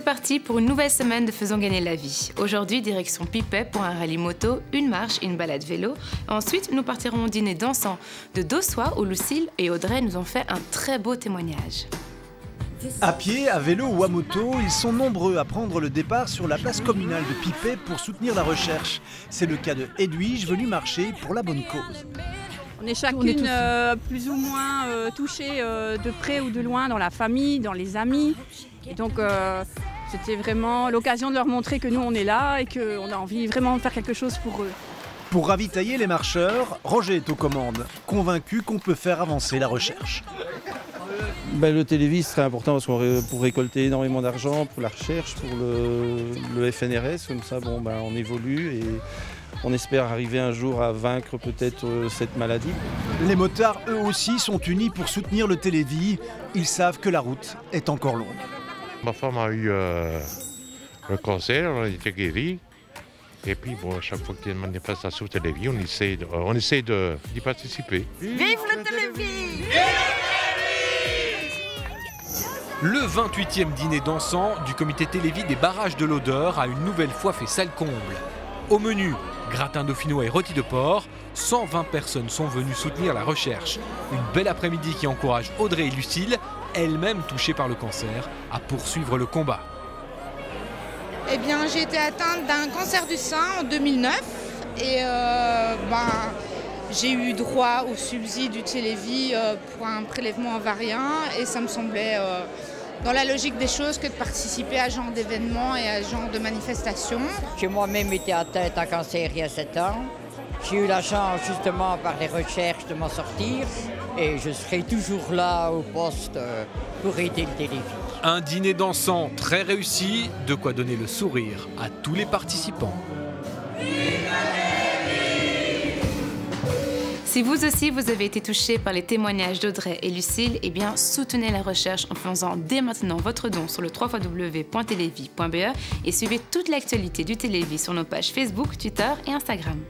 parti pour une nouvelle semaine de Faisons gagner la vie. Aujourd'hui, direction Pipet pour un rallye moto, une marche et une balade vélo. Ensuite, nous partirons au dîner dansant de Dossois où Lucille et Audrey nous ont fait un très beau témoignage. À pied, à vélo ou à moto, ils sont nombreux à prendre le départ sur la place communale de Pipet pour soutenir la recherche. C'est le cas de Edwige, venu marcher pour la bonne cause. On est chacune euh, plus ou moins euh, touchée euh, de près ou de loin dans la famille, dans les amis. Et donc c'était vraiment l'occasion de leur montrer que nous on est là et qu'on a envie vraiment de faire quelque chose pour eux. Pour ravitailler les marcheurs, Roger est aux commandes, convaincu qu'on peut faire avancer la recherche. Ben, le télévis serait important parce qu'on pour récolter énormément d'argent pour la recherche, pour le, FNRS, comme ça bon, ben, on évolue et on espère arriver un jour à vaincre peut-être euh, cette maladie. Les motards, eux aussi, sont unis pour soutenir le télévis. Ils savent que la route est encore longue. Ma femme a eu euh, le cancer, elle a été guérie. Et puis, bon, à chaque fois qu'il y a une manifestation télévis, on essaie, de, on essaie d'y participer. Vive le télévis Le 28e dîner dansant du comité Télévis des barrages de l'odeur a une nouvelle fois fait salle comble. Au menu, gratin dauphinois et rôti de porc, 120 personnes sont venues soutenir la recherche. Une belle après-midi qui encourage Audrey et Lucille, elles-mêmes touchées par le cancer, à poursuivre le combat. Eh bien, j'ai été atteinte d'un cancer du sein en 2009 et euh, ben, j'ai eu droit au subside du Télévis euh, pour un prélèvement ovarien et ça me semblait euh, dans la logique des choses que de participer à ce genre d'événements et à ce genre de manifestations. J'ai moi-même été atteinte à cancer il y a 7 ans. J'ai eu la chance justement par les recherches de m'en sortir et je serai toujours là au poste euh, pour aider le télévis. Un dîner dansant très réussi, de quoi donner le sourire à tous les participants. Si vous aussi vous avez été touché par les témoignages d'Audrey et Lucille, eh bien soutenez la recherche en faisant dès maintenant votre don sur le www.télévis.be et suivez toute l'actualité du Télévis sur nos pages Facebook, Twitter et Instagram.